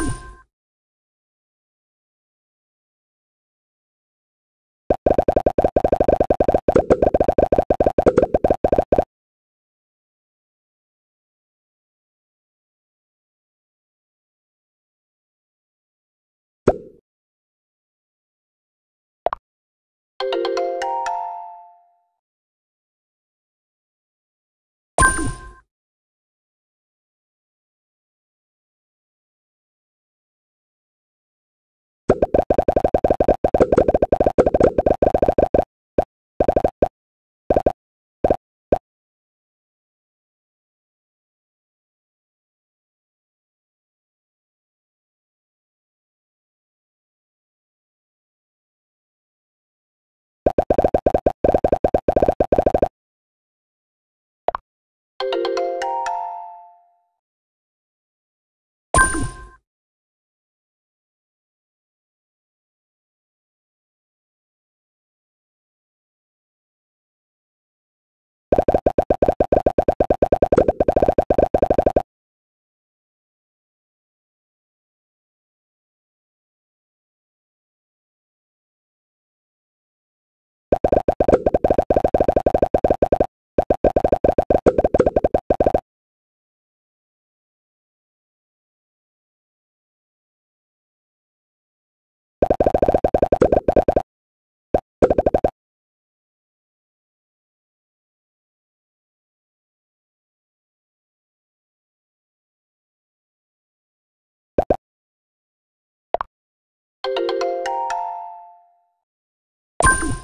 you you